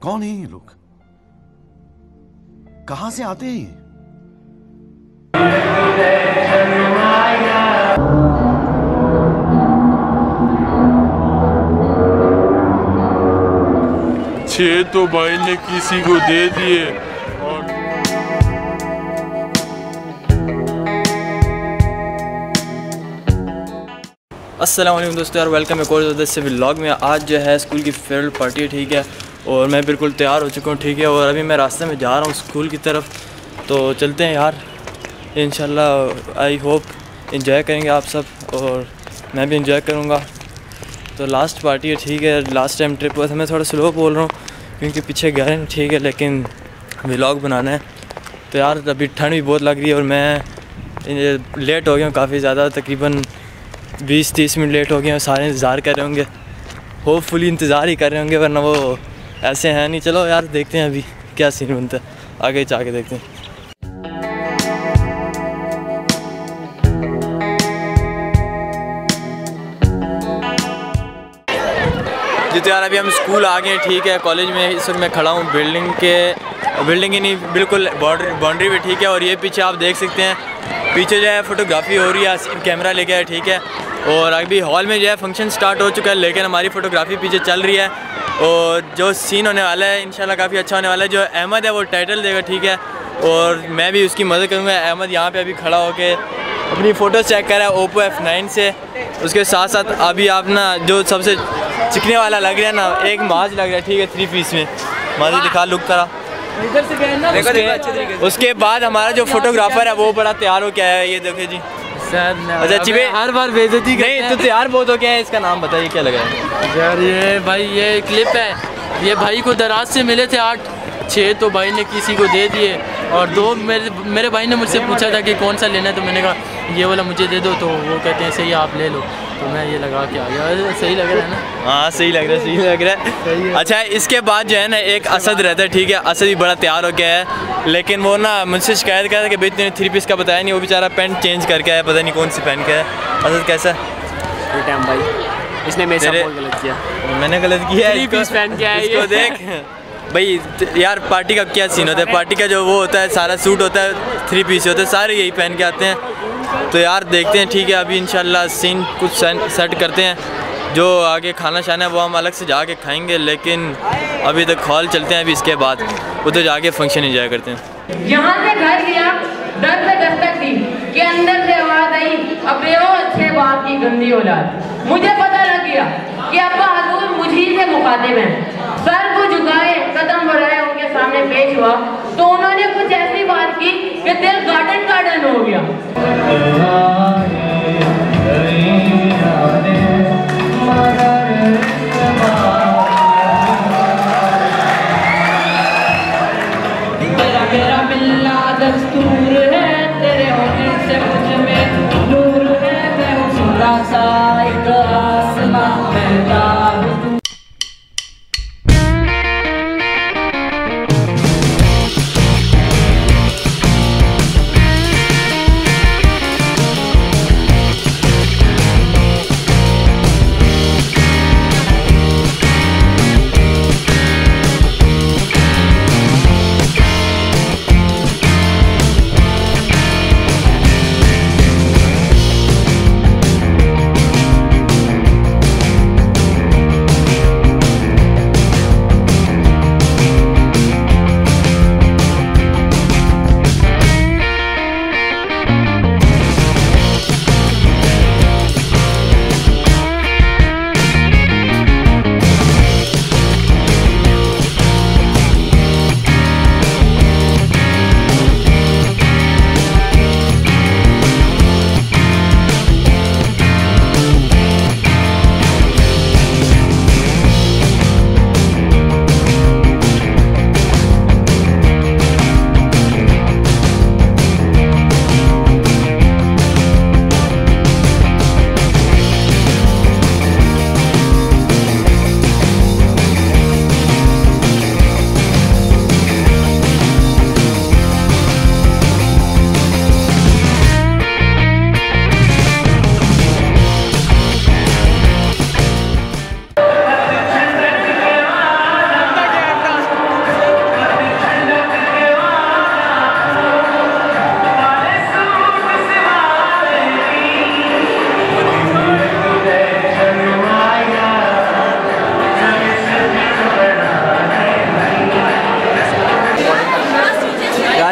کون ہیں یہ لوگ؟ کہاں سے آتے ہیں چھ تو بھائی نے کسی کو دے دیے السلام علیکم دوستو اور ویلکم ایک اور سے بلاگ میں۔ آج جو ہے اسکول کی فیئر پارٹی ٹھیک ہے۔ اور میں بالکل تیار ہو چکا ہوں، ٹھیک ہے، اور ابھی میں راستے میں جا رہا ہوں اسکول کی طرف۔ تو چلتے ہیں یار۔ انشاءاللہ آئی ہوپ انجوائے کریں گے آپ سب، اور میں بھی انجوائے کروں گا۔ تو لاسٹ پارٹی ہے، ٹھیک ہے۔ لاسٹ ٹائم ٹرپ بس میں تھوڑا سلو بول رہا ہوں، کیونکہ پیچھے گئے ہیں، ٹھیک ہے، لیکن ولاگ بنانا ہے۔ تو یار، ابھی ٹھنڈ بھی بہت لگ رہی ہے، اور میں لیٹ ہو گیا ہوں، کافی زیادہ، تقریباً بیس تیس منٹ لیٹ ہو گیا ہوں سارے انتظار کر رہے ہوں گے۔ ہوپ فلی انتظار ہی کر رہے ہوں گے، ورنہ وہ ایسے ہیں نہیں، چلو یار، دیکھتے ہیں ابھی کیا سین بنتا ہے۔ آگے چاہ کے دیکھتے ہیں۔ جی تو یار، ابھی ہم اسکول آ گئے ہیں ٹھیک ہے۔ کالج میں اس وقت میں کھڑا ہوں۔ بلڈنگ کے بلڈنگ ہی نہیں، بالکل باڈر باؤنڈری بھی ٹھیک ہے۔ اور یہ پیچھے آپ دیکھ سکتے ہیں۔ پیچھے جو ہے فوٹوگرافی ہو رہی ہے۔ کیمرہ لے کے ہے ٹھیک ہے۔ اور ابھی ہال میں جو ہے فنکشن سٹارٹ ہو چکا ہے، لیکن ہماری فوٹوگرافی پیچھے چل رہی ہے۔ اور جو سین ہونے والا ہے انشاءاللہ کافی اچھا ہونے والا ہے۔ جو احمد ہے وہ ٹائٹل دے گا ٹھیک ہے۔ اور میں بھی اس کی مدد کروں گا۔ احمد یہاں پہ ابھی کھڑا ہو کے اپنی فوٹوز چیک کر رہا ہے اوپو ایف نائن سے۔ اس کے ساتھ ساتھ ابھی آپ نا جو سب سے چکنے والا لگ رہا ہے نا ایک ماز لگ رہا ہے ٹھیک ہے تھری پیس میں۔ ماز دکھا لک کرا۔ اس کے بعد ہمارا جو فوٹوگرافر ہے وہ بڑا تیار ہو کے آیا ہے۔ یہ دیکھیں جی۔ اچھا ہر بار بےزتی نہیں تو تیار بہت ہو گیا ہے اس کا نام بتائیے کیا لگا ہے؟ یار یہ بھائی یہ کلپ ہے۔ یہ بھائی کو دراز سے ملے تھے آٹھ چھ تو بھائی نے کسی کو دے دیے۔ اور دو میرے میرے بھائی نے مجھ سے پوچھا تھا کہ کون سا لینا ہے تو میں نے کہا یہ والا مجھے دے دو تو وہ کہتے ہیں صحیح آپ لے لو۔ تو میں یہ لگا کے صحیح لگ رہا ہے نا؟ ہاں صحیح لگ رہا ہے صحیح لگ رہا ہے۔ اچھا اس کے بعد جو ہے نا ایک اسد رہتا ہے ٹھیک ہے اسد بھی بڑا تیار ہو گیا ہے۔ لیکن وہ نا مجھ سے شکایت کرتا ہے کہ بھائی نے تھری پیس کا بتایا نہیں وہ بیچارہ پینٹ چینج کر کے آیا پتہ نہیں کون سی پہن کے ہے۔ اسد کیسا؟ بھائی اس نے میرے غلط کیا۔ میں نے غلط کیا تھری پیس پہن کے آیا دیکھ۔ بھائی یار پارٹی کا کیا سین ہوتا ہے؟ پارٹی کا جو وہ ہوتا ہے سارا سوٹ ہوتا ہے تھری پیس ہوتا ہے سارے یہی پہن کے آتے ہیں۔ تو یار دیکھتے ہیں، ٹھیک ہے، ابھی انشاءاللہ سین کچھ سیٹ کرتے ہیں۔ جو آگے کھانا شانا ہے، وہ ہم الگ سے جا کے کھائیں گے، لیکن ابھی تک ہال چلتے ہیں، ابھی اس کے بعد۔ وہ تو جا کے فنکشن انجوائے کرتے ہیں۔ یہاں سے گھر گیا در سے دستک دی کہ اندر سے آواز آئی ابے وہ اچھے باپ کی گندی اولاد۔ مجھے پتہ لگ گیا کہ ابا حضور مجھ ہی سے مخاطب ہیں۔ سر کو جھکائے، قدم بڑھائے، ان کے سامنے پیش ہوا۔ تو انہوں نے کچھ ایسی بات کی کہ دل گارڈن گارڈن ہو گیا۔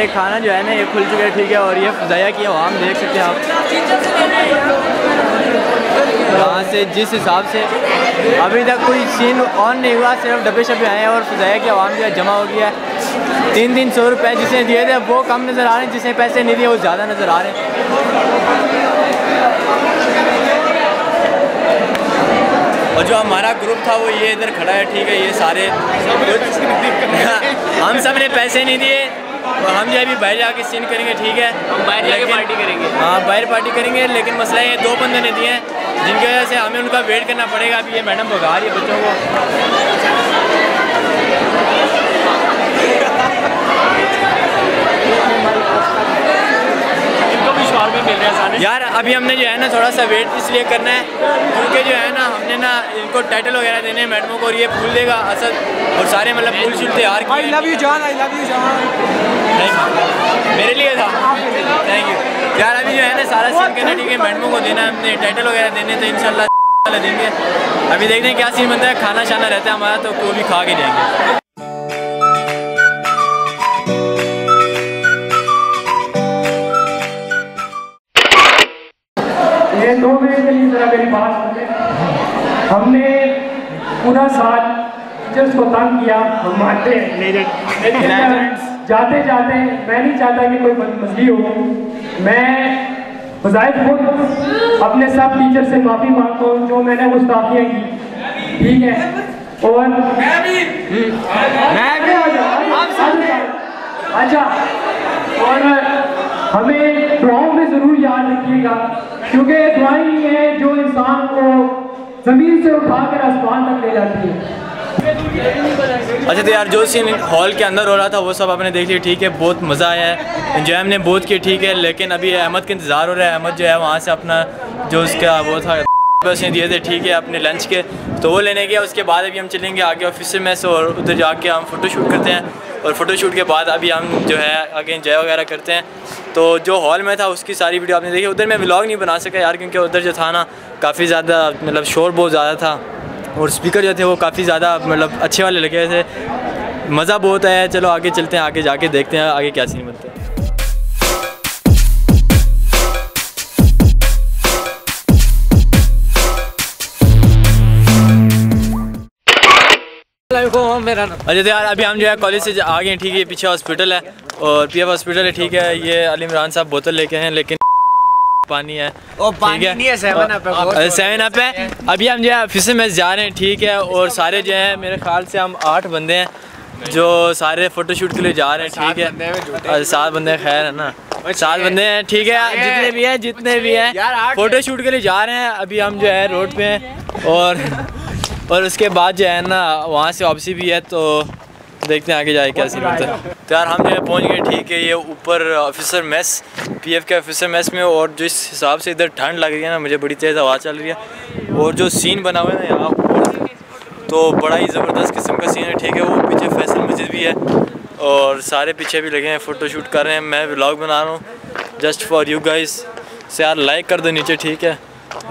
سارے کھانا جو ہے نا یہ کھل چکے ٹھیک ہے، اور یہ فضائیہ کی عوام دیکھ سکتے ہیں آپ۔ یہاں سے جس حساب سے ابھی تک کوئی سین آن نہیں ہوا، صرف ڈبے شبے آئے ہیں اور فضائیہ کی عوام جو ہے جمع ہو گیا ہے۔ تین تین سو روپے جس نے دیے تھے، وہ کم نظر آ رہے ہیں جس نے پیسے نہیں دیے، وہ زیادہ نظر آ رہے ہیں۔ اور جو ہمارا گروپ تھا، وہ یہ ادھر کھڑا ہے، ٹھیک ہے، یہ سارے۔ ہم سب نے پیسے نہیں دیے۔ ہم جو ہے ابھی باہر جا کے سین کریں گے ٹھیک ہے؟ باہر جا کے پارٹی کریں گے۔ ہاں باہر پارٹی کریں گے لیکن مسئلہ یہ دو بندے نے دیے ہیں جن کی وجہ سے ہمیں ان کا ویٹ کرنا پڑے گا۔ ابھی یہ میڈم بگا رہی ہے بچوں کو۔ یار ابھی ہم نے جو ہے نا تھوڑا سا ویٹ اس لیے کرنا ہے کیونکہ جو ہے نا ہم نے نا ان کو ٹائٹل وغیرہ دینے ہیں میڈموں کو اور یہ پھول دے گا اسد اور سارے مطلب پھول شول تیار you. میرے لیے تھا۔ تھینک یو یار ابھی جو ہے نا سارا سین کرنا ٹھیک ہے میڈموں کو دینا ہے ہم نے ٹائٹل وغیرہ دینے تو انشاءاللہ دیں گے ابھی دیکھتے ہیں کیا سین بنتا ہے کھانا شانا رہتا ہے ہمارا تو وہ بھی کھا کے جائیں گے۔ پورا سال ٹیچرس کو تنگ کیا ہم مانتے ہیں۔ جاتے جاتے میں نہیں چاہتا کہ کوئی مسئلہ ہو۔ میں بظاہر خود اپنے سب ٹیچر سے معافی مانگتا ہوں جو میں نے گستاخیاں کی۔ ٹھیک ہے۔ اور اچھا۔ اور ہمیں دعاؤں میں ضرور یاد رکھیے گا کیونکہ دعائیں ہی ہیں جو انسان کو زمین سے اٹھا کر آسمان تک لے جاتی ہے۔ اچھا تو یار جو سین ہال کے اندر ہو رہا تھا وہ سب آپ نے دیکھ لیا، ٹھیک ہے، بہت مزہ آیا ہے۔ انجوائے ہم نے بہت کی، ٹھیک ہے، لیکن ابھی احمد کا انتظار ہو رہا ہے۔ احمد جو ہے وہاں سے اپنا جو اس کا وہ تھا اس نے دیے تھے، ٹھیک ہے، اپنے لنچ کے۔ تو وہ لینے گیا، اس کے بعد ابھی ہم چلیں گے آگے آفس میں سے اور ادھر جا کے ہم فوٹو شوٹ کرتے ہیں۔ اور فوٹو شوٹ کے بعد ابھی ہم جو ہے آگے انجوائے وغیرہ کرتے ہیں۔ تو جو ہال میں تھا اس کی ساری ویڈیو آپ نے دیکھی۔ ادھر میں ولاگ نہیں بنا سکا یار کیونکہ ادھر جو تھا نا کافی زیادہ مطلب شور بہت زیادہ تھا۔ اور اسپیکر جو تھے وہ کافی زیادہ مطلب اچھے والے لگے تھے۔ مزہ بہت آیا۔ ہے چلو آگے چلتے ہیں آگے جا کے دیکھتے ہیں آگے کیا سین بنتا ہے۔ اچھا یار ابھی ہم جو ہے کالج سے آ گئے ہیں ٹھیک ہے پیچھے ہاسپٹل ہے۔ اور پی ایف ہاسپٹل ہے ٹھیک ہے یہ علی عمران صاحب بوتل لے کے ہیں لیکن پانی ہے۔ سیون اپ ہے؟ ابھی ہم جو ہے آفس میں جا رہے ہیں ٹھیک ہے اور سارے جو ہیں میرے خیال سے ہم آٹھ بندے ہیں جو سارے فوٹو شوٹ کے لیے جا رہے ہیں ٹھیک ہے۔ سات بندے خیر ہے نا۔ سات بندے ہیں ٹھیک ہے جتنے بھی ہیں جتنے بھی ہیں فوٹو شوٹ کے لیے جا رہے ہیں۔ ابھی ہم جو ہے روڈ پہ ہیں اور اور اس کے بعد جو ہے نا وہاں سے واپسی بھی ہے تو دیکھتے ہیں آگے جائے کیا سین ہوتا ہے۔ تو یار، ہم جو ہے پہنچ گئے، ٹھیک ہے، یہ اوپر آفیسر میس پی ایف کے آفیسر میس میں، اور جس حساب سے ادھر ٹھنڈ لگ رہی ہے نا، مجھے بڑی تیز ہوا چل رہی ہے۔ اور جو سین بنا ہوا ہے نا یہاں اوپر تو بڑا ہی زبردست قسم کا سین ہے، ٹھیک ہے، وہ پیچھے فیصل مسجد بھی ہے۔ اور سارے پیچھے بھی لگے ہیں فوٹو شوٹ کر رہے ہیں۔ میں ولاگ بنا رہا ہوں جسٹ فار یو گائز سے یار لائک کر دو نیچے، ٹھیک ہے۔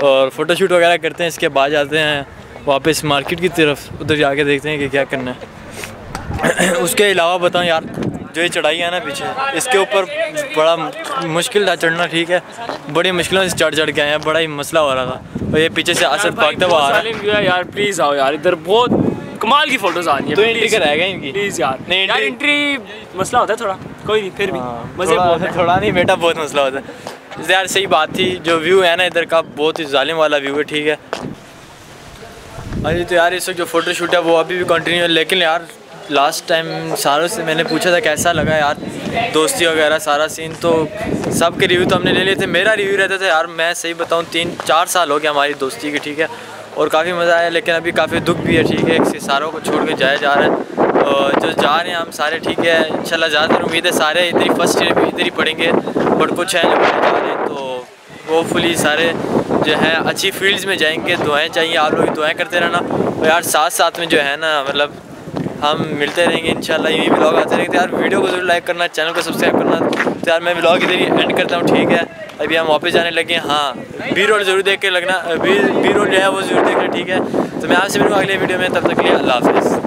اور فوٹو شوٹ وغیرہ کرتے ہیں، اس کے بعد جاتے ہیں واپس مارکیٹ کی طرف۔ ادھر جا کے دیکھتے ہیں کہ کیا کرنا ہے۔ اس کے علاوہ بتاؤں یار جو یہ چڑھائی ہے نا پیچھے اس کے اوپر بڑا مشکل تھا چڑھنا ٹھیک ہے؟ بڑی مشکلوں سے چڑھ چڑھ کے آئے ہیں بڑا ہی مسئلہ ہو رہا تھا۔ اور یہ پیچھے سے اسد بھاگتا ہوا آ رہا ہے۔ یار پلیز آؤ یار ادھر بہت کمال کی فوٹوز آ رہی تو ہیں انٹری کا رہے گا ان کی؟ پلیز یار۔ نہیں، یار انٹری مسئلہ ہوتا ہے تھوڑا کوئی نہیں پھر بھی مزے تھوڑا- بہت تھوڑا نہیں بیٹا بہت مسئلہ ہوتا ہے۔ یار صحیح بات تھی جو ویو ہے نا ادھر کا بہت ہی ظالم والا ویو ہے ٹھیک ہے؟ ہاں جی تو یار اس وقت جو فوٹو شوٹ ہے وہ ابھی بھی کنٹینیو ہے لیکن یار لاسٹ ٹائم ساروں سے میں نے پوچھا تھا کیسا لگا یار دوستی وغیرہ سارا سین تو سب کے ریویو تو ہم نے لے لیے تھے میرا ریویو رہتا تھا یار میں صحیح بتاؤں تین چار سال ہو گیا ہماری دوستی کی ٹھیک ہے اور کافی مزہ آیا لیکن ابھی کافی دکھ بھی ہے ٹھیک ہے ایک ساروں کو چھوڑ کے جایا جا رہا ہے اور جو جا رہے ہیں ہم سارے ٹھیک ہے ان شاء اللہ زیادہ تر امید ہے سارے ادھر ہی فرسٹ ایئر بھی ادھر ہی پڑھیں گے بٹ کچھ ہیں جو جا رہے ہیں تو ہوپ فلی سارے جو ہیں اچھی فیلڈز میں جائیں گے دعائیں چاہیے آپ لوگ دعائیں کرتے رہنا اور یار ساتھ ساتھ میں جو ہے نا مطلب ہم ملتے رہیں گے انشاءاللہ، یہی بلاگ آتے رہیں گے۔ تو یار ویڈیو کو ضرور لائک کرنا چینل کو سبسکرائب کرنا۔ تو یار، میں بلاگ ادھر ہی اینڈ کرتا ہوں، ٹھیک ہے؟ ابھی ہم واپس جانے لگے ہیں۔ ہاں بی رول ضرور دیکھ کے لگنا۔ بی رول جو ہے وہ ضرور دیکھنا، ٹھیک ہے؟ تو میں آپ سے ملوں گا اگلے ویڈیو میں۔ تب تک کے لیے اللہ حافظ۔